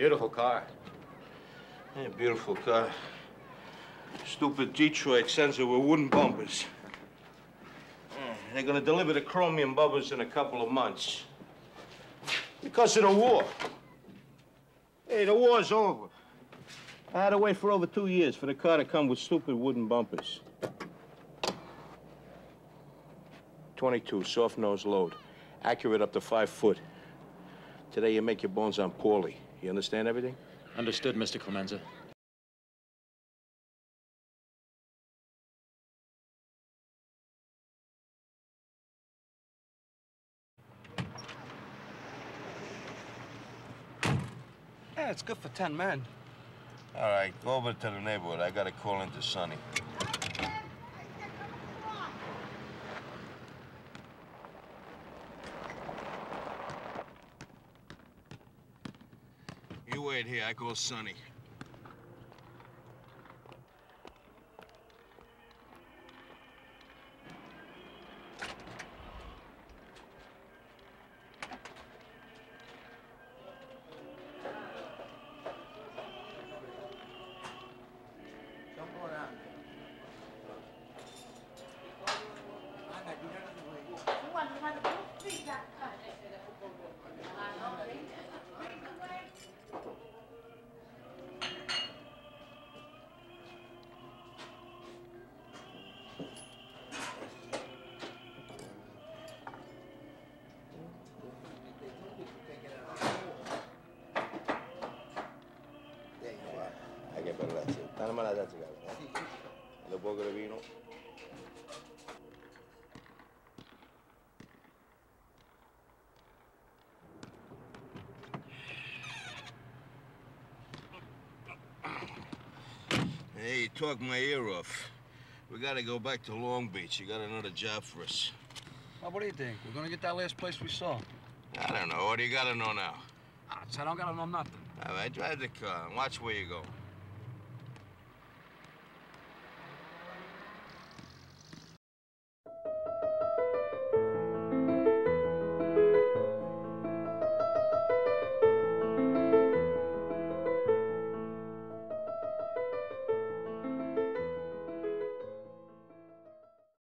Beautiful car. Yeah, beautiful car. Stupid Detroit sends it with wooden bumpers. Yeah, They're gonna deliver the chromium bumpers in a couple of months. Because of the war. Hey, the war's over. I had to wait for over two years for the car to come with stupid wooden bumpers. 22, soft nose load. Accurate up to five foot. Today you make your bones on Paulie. You understand everything? Understood, Mr. Clemenza. Yeah, it's good for 10 men. All right, go over to the neighborhood. I gotta call into Sonny. You wait here. I call Sonny. Hay que perderse. Dale mala tacha, cabrón. ¿Le puedo que vino? Hey, you talked my ear off. We gotta go back to Long Beach. You got another job for us. Well, what do you think? We're gonna get that last place we saw. I don't know. What do you gotta know now? Ah, I don't gotta know nothing. All right, drive the car and watch where you go.